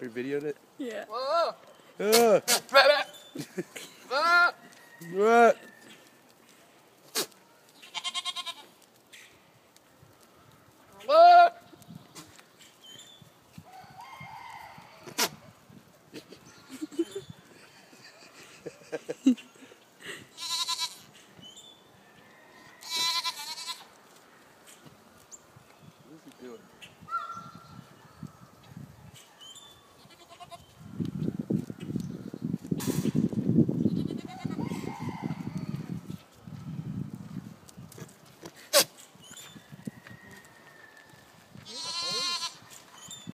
we videoed it? Yeah. Whoa! Uh. ah. what? doing?